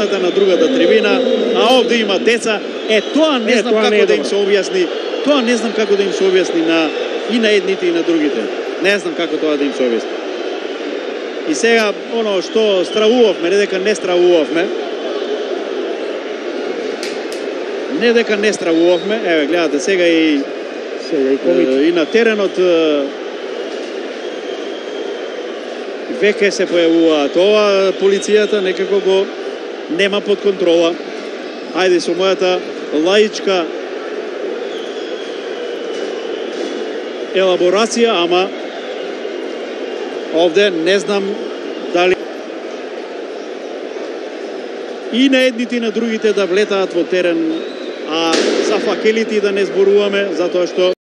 едната на другата трибина, а овде има деца. Е, тоа не Е, знам тоа не како е да им добро. се објасни. Тоа не знам како да им се објасни на и на едните и на другите. Не знам како тоа да им се објасни. И сега, оно што стравувавме, не дека не стравувавме, не дека не стравувавме, еве, гледате, сега и Сега и. Е, и на теренот веќе се појавуваат ова полицијата некако го нема под контрола. Ајде со мојата лаичка елаборација, ама овде не знам дали и на едните и на другите да влетаат во терен, а за факелите да не зборуваме, затоа што